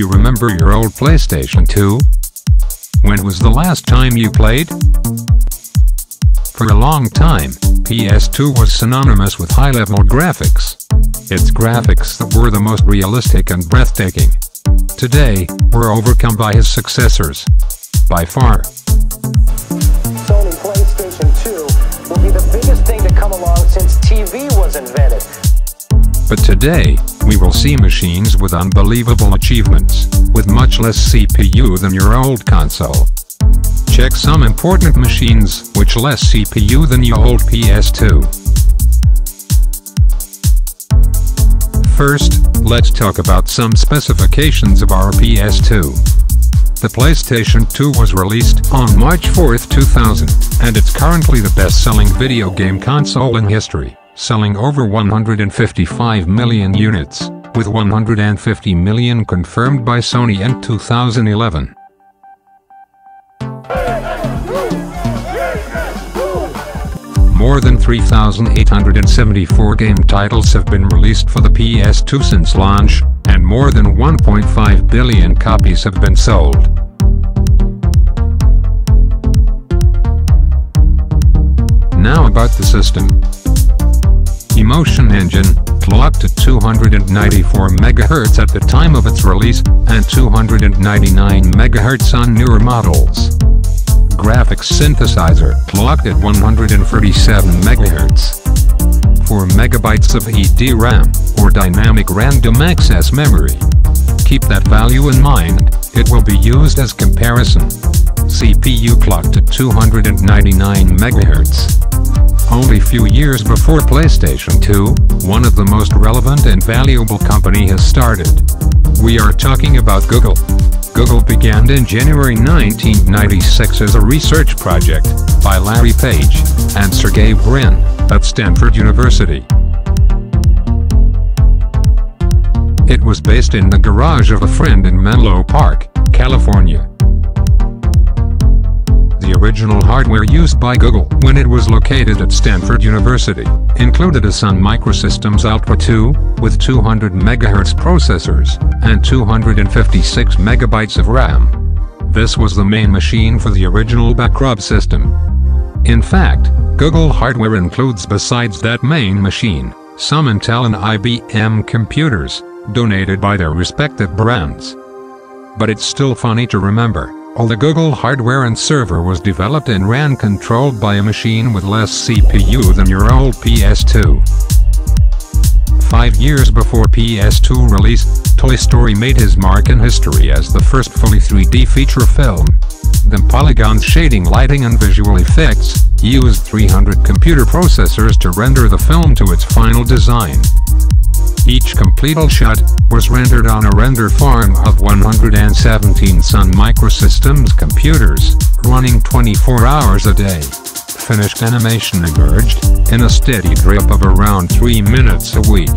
you remember your old PlayStation 2? When was the last time you played? For a long time, PS2 was synonymous with high-level graphics. Its graphics that were the most realistic and breathtaking. Today, we're overcome by his successors. By far. Sony PlayStation 2 will be the biggest thing to come along since TV was invented. But today, we will see machines with unbelievable achievements, with much less CPU than your old console. Check some important machines which less CPU than your old PS2. First, let's talk about some specifications of our PS2. The PlayStation 2 was released on March 4, 2000, and it's currently the best-selling video game console in history selling over 155 million units, with 150 million confirmed by Sony in 2011. More than 3,874 game titles have been released for the PS2 since launch, and more than 1.5 billion copies have been sold. Now about the system. Emotion Engine, clocked at 294 MHz at the time of its release, and 299 MHz on newer models. Graphics Synthesizer, clocked at 137 MHz. 4 megabytes of EDRAM, or Dynamic Random Access Memory. Keep that value in mind, it will be used as comparison. CPU clocked at 299 MHz. Only few years before PlayStation 2, one of the most relevant and valuable company has started. We are talking about Google. Google began in January 1996 as a research project by Larry Page and Sergey Brin at Stanford University. It was based in the garage of a friend in Menlo Park, California the original hardware used by Google when it was located at Stanford University, included a Sun Microsystems Ultra 2, with 200 MHz processors, and 256 megabytes of RAM. This was the main machine for the original Backrub system. In fact, Google hardware includes besides that main machine, some Intel and IBM computers, donated by their respective brands. But it's still funny to remember all the Google hardware and server was developed and ran controlled by a machine with less CPU than your old PS2. Five years before PS2 release, Toy Story made his mark in history as the first fully 3D feature film. The polygons shading lighting and visual effects used 300 computer processors to render the film to its final design. Each completed shot was rendered on a render farm of 117 Sun Microsystems computers, running 24 hours a day. Finished animation emerged, in a steady drip of around 3 minutes a week.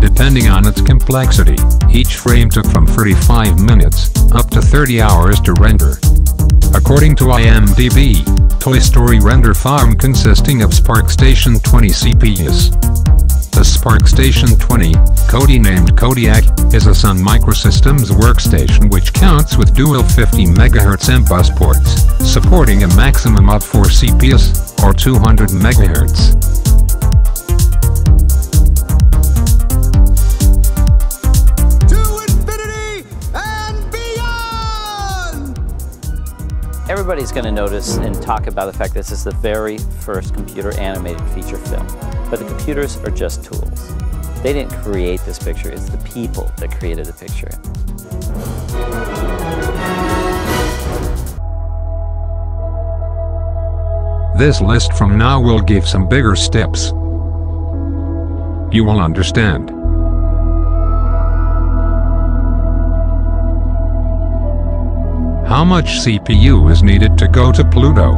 Depending on its complexity, each frame took from 35 minutes, up to 30 hours to render. According to IMDb, Toy Story render farm consisting of SPARCstation 20 CPUs. The SPARCstation 20, code-named Kodiak, is a Sun Microsystems workstation which counts with dual 50 MHz M-bus ports, supporting a maximum of 4 CPUs, or 200 MHz. Everybody's going to notice and talk about the fact that this is the very first computer animated feature film. But the computers are just tools. They didn't create this picture, it's the people that created the picture. This list from now will give some bigger steps. You will understand. How much CPU is needed to go to Pluto?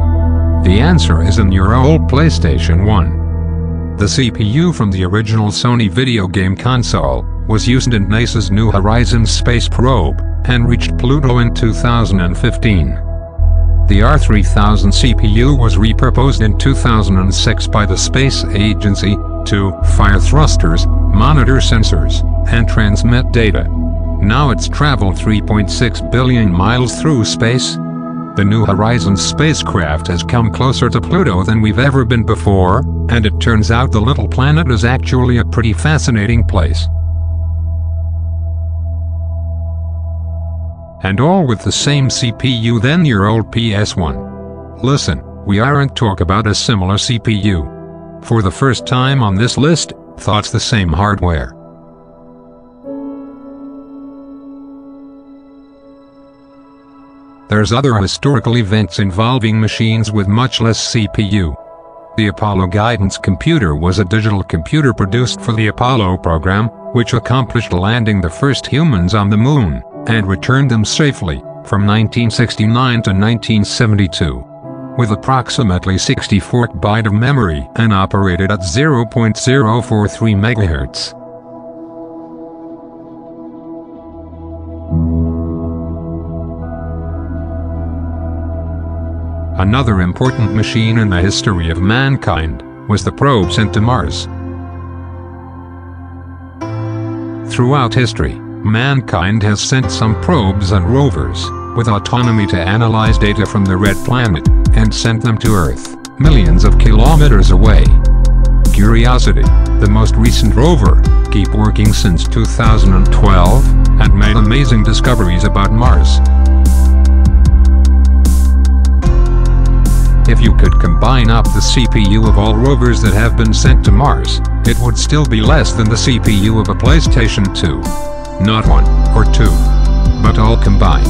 The answer is in your old PlayStation 1. The CPU from the original Sony video game console was used in NASA's New Horizons space probe and reached Pluto in 2015. The R3000 CPU was repurposed in 2006 by the Space Agency to fire thrusters, monitor sensors, and transmit data. Now it's traveled 3.6 billion miles through space. The New Horizons spacecraft has come closer to Pluto than we've ever been before, and it turns out the little planet is actually a pretty fascinating place. And all with the same CPU than your old PS1. Listen, we aren't talk about a similar CPU. For the first time on this list, thought's the same hardware. There's other historical events involving machines with much less CPU. The Apollo Guidance Computer was a digital computer produced for the Apollo program, which accomplished landing the first humans on the moon, and returned them safely, from 1969 to 1972. With approximately 64 byte of memory and operated at 0.043 MHz. Another important machine in the history of mankind was the probe sent to Mars. Throughout history, mankind has sent some probes and rovers, with autonomy to analyze data from the red planet, and sent them to Earth, millions of kilometers away. Curiosity, the most recent rover, keep working since 2012, and made amazing discoveries about Mars. If you could combine up the CPU of all rovers that have been sent to Mars, it would still be less than the CPU of a PlayStation 2. Not one, or two. But all combined.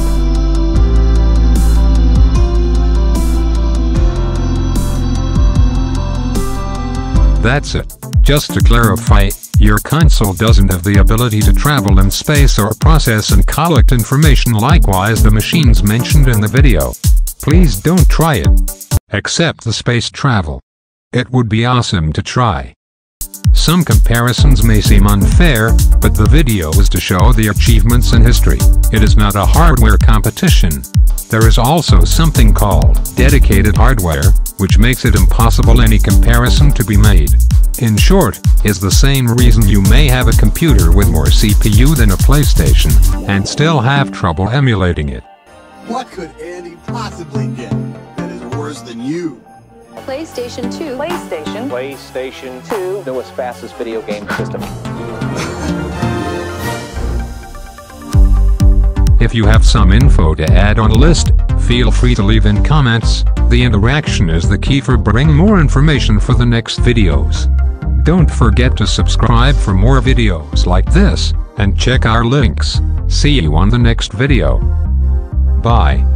That's it. Just to clarify, your console doesn't have the ability to travel in space or process and collect information likewise the machines mentioned in the video. Please don't try it except the space travel. It would be awesome to try. Some comparisons may seem unfair, but the video is to show the achievements in history. It is not a hardware competition. There is also something called dedicated hardware, which makes it impossible any comparison to be made. In short, is the same reason you may have a computer with more CPU than a PlayStation, and still have trouble emulating it. What could Andy possibly get? Worse than you. PlayStation 2. PlayStation. PlayStation 2, the newest, fastest video game system. If you have some info to add on the list, feel free to leave in comments. The interaction is the key for bringing more information for the next videos. Don't forget to subscribe for more videos like this, and check our links. See you on the next video. Bye.